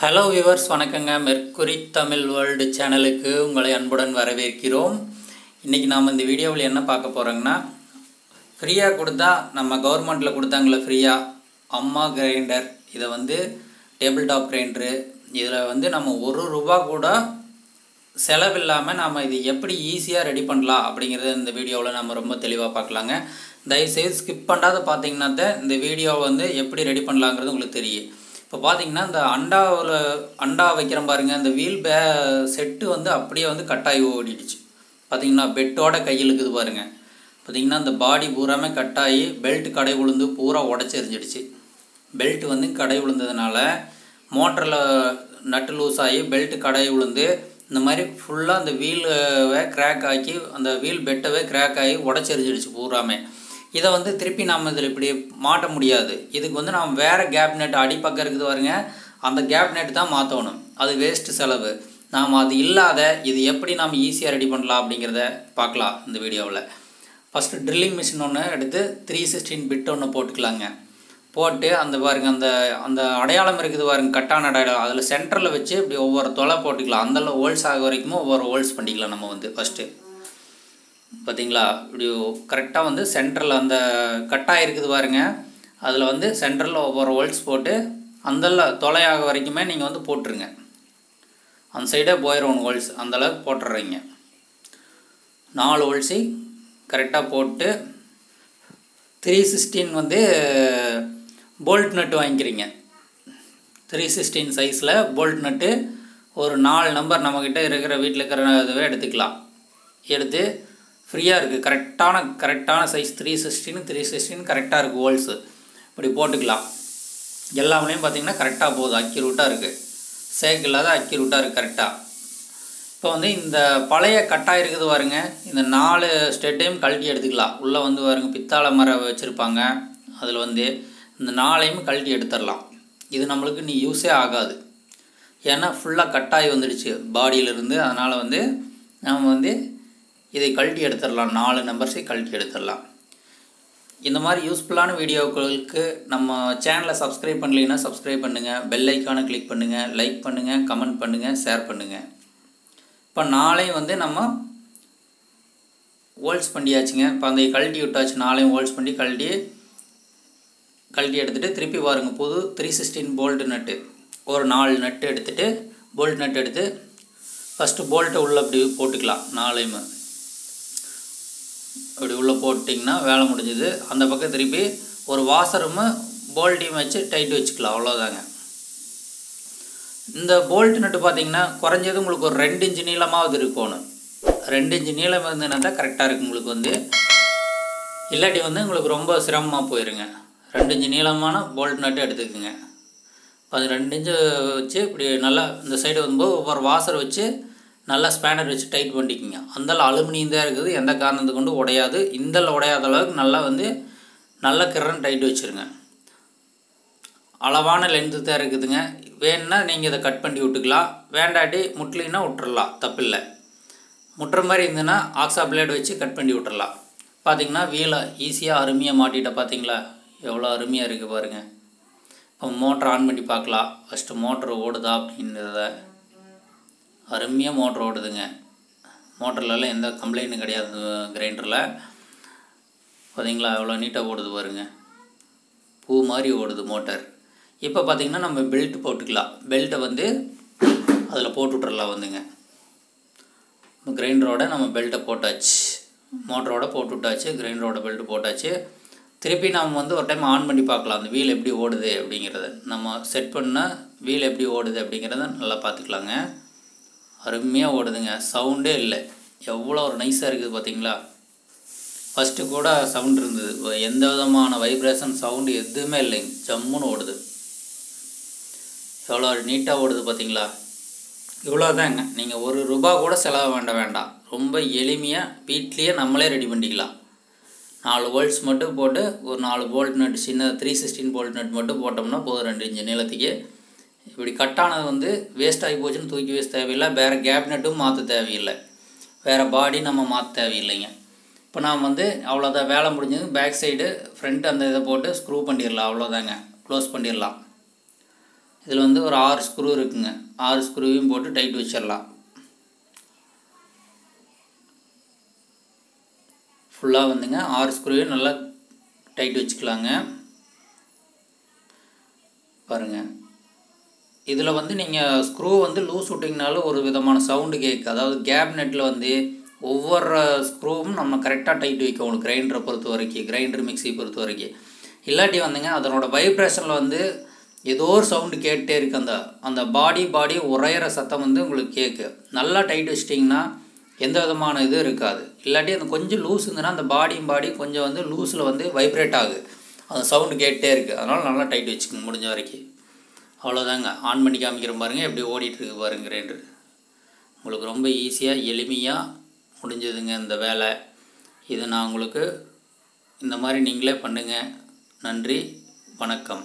Hello viewers வணக்கங்க. Mercury Tamil world சேனலுக்கு உங்களை அன்புடன் வரவேற்கிறோம். இன்றைக்கி நாம் இந்த வீடியோவில் என்ன பார்க்க போகிறோங்கன்னா ஃப்ரீயாக கொடுத்தா நம்ம கவர்மெண்ட்டில் கொடுத்தாங்களே ஃப்ரீயாக அம்மா கிரைண்டர் இதை வந்து டேபிள் டாப் கிரைண்டரு இதில் வந்து நம்ம ஒரு ரூபா கூட செலவில்லாமல் நாம் இது எப்படி ஈஸியாக ரெடி பண்ணலாம் அப்படிங்கிறத இந்த வீடியோவில் நம்ம ரொம்ப தெளிவாக பார்க்கலாங்க. தயவுசெய்து ஸ்கிப் பண்ணாத பார்த்தீங்கன்னா தான் இந்த வீடியோவை வந்து எப்படி ரெடி பண்ணலாங்கிறது உங்களுக்கு தெரியும். இப்போ பார்த்தீங்கன்னா இந்த அண்டாவில் அண்டா வைக்கிற பாருங்க இந்த வீல் பே செட்டு வந்து அப்படியே வந்து கட்டாயி ஓடிடுச்சு. பார்த்தீங்கன்னா பெட்டோட கையில் இருக்குது பாருங்க. பார்த்தீங்கன்னா இந்த பாடி பூராமே கட்டாகி பெல்ட் கடை விழுந்து பூரா உடச்செறிஞ்சிடுச்சு பெல்ட் வந்து கடை விழுந்ததுனால மோட்டரில் நட்டு லூஸ் ஆகி பெல்ட் கடை விழுந்து இந்த மாதிரி ஃபுல்லாக அந்த வீலை கிராக் ஆக்கி அந்த வீல் பெட்டவே கிராக் ஆகி உடச்செறிஞ்சிடுச்சு பூராமே. இதை வந்து திருப்பி நாம் இதில் இப்படி மாட்ட முடியாது. இதுக்கு வந்து நாம் வேறு கேப் நெட் அடிப்பக்கம் இருக்குது பாருங்க. அந்த கேப் நெட் தான் மாற்றணும் அது வேஸ்ட்டு செலவு. நாம் அது இல்லாத இது எப்படி நாம் ஈஸியாக ரெடி பண்ணலாம் அப்படிங்கிறத பார்க்கலாம் இந்த வீடியோவில். ஃபஸ்ட்டு ட்ரில்லிங் மிஷின் ஒன்று எடுத்து த்ரீ சிக்ஸ்டீன் பிட் ஒன்று போட்டுக்கலாங்க. போட்டு அந்த பாருங்க அந்த அந்த அடையாளம் இருக்குது பாருங்க கட்டான அடையாளம். அதில் சென்டரில் வச்சு இப்படி ஒவ்வொரு தொலை போட்டுக்கலாம். அந்த ஹோல்ஸ் ஆக வரைக்கும் ஒவ்வொரு ஹோல்ஸ் பண்ணிக்கலாம் நம்ம வந்து ஃபஸ்ட்டு பார்த்தீங்களா? இப்படி கரெக்டாக வந்து சென்டரில் அந்த கட்டாக இருக்குது பாருங்க. அதில் வந்து சென்டரில் ஒவ்வொரு ஹோல்ஸ் போட்டு அந்த தொலையாக வரைக்குமே நீங்கள் வந்து போட்டுருங்க. அந்த சைடே போயிடும் ஹோல்ஸ் அந்தளவுக்கு போட்டுடுறீங்க நாலு ஹோல்ஸை கரெக்டாக போட்டு த்ரீ சிக்ஸ்டீன் வந்து போல்ட் நட்டு வாங்கிக்கிறீங்க. த்ரீ சிக்ஸ்டீன் சைஸில் போல்ட் நட்டு ஒரு நாலு நம்பர் நம்மக்கிட்ட இருக்கிற வீட்டில் இருக்கிற இதுவே எடுத்துக்கலாம். எடுத்து ஃப்ரீயாக இருக்குது கரெக்டான கரெக்டான size three sixteen three sixteen கரெக்டாக இருக்குது ஹோல்ஸு இப்படி போட்டுக்கலாம். எல்லாமே பார்த்திங்கன்னா கரெக்டாக போகுது. அக்யூரூட்டாக இருக்குது சேக் இல்லாத அக்யூரூட்டாக இருக்குது கரெக்டாக இப்போ வந்து இந்த பழைய கட்டாக இருக்குது பாருங்க. இந்த நாலு ஸ்டெட்டையும் கழட்டி எடுத்துக்கலாம். உள்ளே வந்து பாருங்க பித்தாளை மரம் வச்சுருப்பாங்க. அதில் வந்து இந்த நாளையும் கழட்டி எடுத்துடலாம். இது நம்மளுக்கு நீ யூஸே ஆகாது. ஏன்னா ஃபுல்லாக கட்டாகி வந்துடுச்சு. பாடியிலிருந்து அதனால் வந்து நம்ம வந்து இதை கழட்டி எடுத்துடலாம். நாலு நம்பர்ஸை கழட்டி எடுத்துடலாம். இந்த மாதிரி யூஸ்ஃபுல்லான வீடியோக்களுக்கு நம்ம சேனலை சப்ஸ்கிரைப் பண்ணலைன்னா சப்ஸ்கிரைப் பண்ணுங்கள் பெல் ஐக்கானை கிளிக் பண்ணுங்கள் லைக் பண்ணுங்கள் கமெண்ட் பண்ணுங்கள் ஷேர் பண்ணுங்கள் இப்போ நாளையும் வந்து நம்ம ஹோல்ஸ் பண்ணியாச்சுங்க. இப்போ அந்த கழட்டி விட்டாச்சு. நாளையும் ஹோல்ஸ் பண்ணி கழட்டி கழட்டி எடுத்துகிட்டு திருப்பி பாருங்கள் புது த்ரீ சிக்ஸ்டீன் போல்ட் நட்டு ஒரு நாலு நட்டு எடுத்துகிட்டு போல்ட் நட்டு எடுத்து ஃபஸ்ட்டு போல்ட்டை உள்ளே அப்படி போட்டுக்கலாம். நாளையுமே. அப்படி உள்ளே போட்டிங்கன்னா வேலை முடிஞ்சுது. அந்த பக்கம் திருப்பி ஒரு வாசரும் போல்ட்டையும் வச்சு டைட் வச்சுக்கலாம். அவ்வளோதாங்க இந்த போல்ட் நட்டு பார்த்தீங்கன்னா குறைஞ்சது உங்களுக்கு ஒரு ரெண்டு இன்ச்சு நீளமாவது இருக்கணும். ரெண்டு இன்ச்சு நீளம் இருந்ததுன்னா தான் கரெக்டாக இருக்குது உங்களுக்கு வந்து. இல்லாட்டி வந்து உங்களுக்கு ரொம்ப சிரமமாக போயிருங்க. ரெண்டு இன்ச்சு நீளமான போல்ட் நட்டு எடுத்துக்கோங்க. அது ரெண்டு இன்ச்சு வச்சு இப்படி நல்லா இந்த சைடு வரும்போது ஒவ்வொரு வாசர் வச்சு நல்லா ஸ்பேனர் வச்சு டைட் பண்ணிக்கிங்க. அந்தல அலுமினியம் தான் இருக்குது எந்த காரணத்தை கொண்டு உடையாது. இந்தல உடையாத அளவுக்கு நல்லா வந்து நல்ல கிரன் டைட் வச்சுருங்க. அளவான லென்த்து தான் இருக்குதுங்க. வேணுன்னா நீங்கள் இதை கட் பண்ணி விட்டுக்கலாம். வேண்டாட்டி முட்லின்னா விட்டுறலாம் தப்பில்லை. முட்டுற மாதிரி இருந்ததுன்னா ஆக்ஸா பிளேட் வச்சு கட் பண்ணி விட்டுறலாம். பார்த்திங்கன்னா வீலை ஈஸியாக அருமையாக மாட்டிட்ட பார்த்தீங்களா எவ்வளோ அருமையாக இருக்குது பாருங்கள் இப்போ மோட்டர் ஆன் பண்ணி பார்க்கலாம். ஃபஸ்ட்டு மோட்ரு ஓடுதா அப்படின்றத அருமையாக மோட்ரு ஓடுதுங்க மோட்டர்லலாம் எந்த கம்ப்ளைண்ட்டும் கிடையாது கிரைண்டரில் பார்த்தீங்களா அவ்வளோ நீட்டாக ஓடுது பாருங்க. பூ மாதிரி ஓடுது மோட்டர். இப்போ பார்த்திங்கன்னா நம்ம பெல்ட் போட்டுக்கலாம். பெல்ட்டை வந்து அதில் போட்டு விட்றலாம் வந்துங்க. கிரைண்டரோட நம்ம பெல்ட்டை போட்டாச்சு. மோட்டரோட போட்டு விட்டாச்சு கிரைண்டரோட பெல்ட்டு போட்டாச்சு. திருப்பி நம்ம வந்து ஒரு டைம் ஆன் பண்ணி பார்க்கலாம். அந்த வீல் எப்படி ஓடுது அப்படிங்கிறத. நம்ம செட் பண்ணால் வீல் எப்படி ஓடுது அப்படிங்கிறத நல்லா பார்த்துக்கலாங்க. அருமையாக ஓடுதுங்க. சவுண்டே இல்லை. எவ்வளோ ஒரு நைஸாக இருக்குது பார்த்தீங்களா ஃபஸ்ட்டு கூட சவுண்ட் இருந்தது. எந்த விதமான வைப்ரேஷன் சவுண்டு எதுவுமே இல்லைங்க. ஜம்முன்னு ஓடுது. எவ்வளோ நீட்டாக ஓடுது பார்த்தீங்களா இவ்வளோதாங்க. நீங்கள் ஒரு ரூபா கூட செலவு வேண்ட வேண்டாம். ரொம்ப எளிமையாக வீட்லேயே நம்மளே ரெடி பண்ணிக்கலாம். நாலு போல்ட்ஸ் மட்டும் போட்டு ஒரு நாலு போல்ட் நட் சின்ன த்ரீ சிக்ஸ்டீன் போல்ட் நட் மட்டும் போட்டோம்னா போதும். ரெண்டு இன்ச்சு நீளத்துக்கு இப்படி கட்டானது வந்து வேஸ்ட் ஆகி போச்சுன்னு தூக்கி வேஸ்ட் தேவையில்லை. வேறு கேபினட்டும் மாற்ற தேவையில்லை. வேறு பாடி நம்ம மாற்ற தேவையில்லைங்க. இப்போ நான் வந்து அவ்வளோதான். வேலை முடிஞ்சது பேக் சைடு ஃப்ரண்ட் அந்த இதை போட்டு ஸ்க்ரூ பண்ணிடலாம். அவ்வளோதாங்க. க்ளோஸ் பண்ணிடலாம். இதில் வந்து ஒரு ஆறு ஸ்க்ரூ இருக்குங்க. ஆறு ஸ்க்ரூவையும் போட்டு டைட் வச்சிடலாம். ஃபுல்லாக வந்துங்க. ஆறு ஸ்க்ரூவையும் நல்லா டைட் வச்சுக்கலாங்க. பாருங்கள் இதில் வந்து நீங்கள் ஸ்க்ரூ வந்து லூஸ் விட்டிங்கனாலும் ஒரு விதமான சவுண்டு கேட்கு அதாவது கேப் நெட்டில் வந்து ஒவ்வொரு ஸ்க்ரூவும் நம்ம கரெக்டாக டைட் வைக்கணும் கிரைண்டரை பொறுத்த வரைக்கும் கிரைண்டர் மிக்சி பொறுத்த வரைக்கும். இல்லாட்டி வந்துங்க அதனோட வைப்ரேஷனில் வந்து ஏதோ ஒரு சவுண்டு கேட்டே இருக்குது அந்த அந்த பாடி பாடி உரையிற சத்தம் வந்து உங்களுக்கு கேட்கு நல்லா டைட் வச்சிட்டிங்கன்னா எந்த விதமான இதுவும் இருக்காது. இல்லாட்டி அந்த கொஞ்சம் லூஸ் இருந்ததுன்னா அந்த பாடியும் பாடி கொஞ்சம் வந்து லூஸில் வந்து வைப்ரேட் ஆகுது. அந்த சவுண்டு கேட்டே இருக்குது அதனால் நல்லா டைட் வச்சுக்கோங்க முடிஞ்ச வரைக்கும். அவ்வளோதாங்க ஆன் பண்ணி காமிக்கிற பாருங்கள் எப்படி ஓடிட்டுருக்கு பாருங்க கிரைண்டர் உங்களுக்கு ரொம்ப ஈஸியாக எளிமையாக முடிஞ்சதுங்க இந்த வேலை. இது நான் உங்களுக்கு இந்த மாதிரி நீங்களே பண்ணுங்கள் நன்றி வணக்கம்.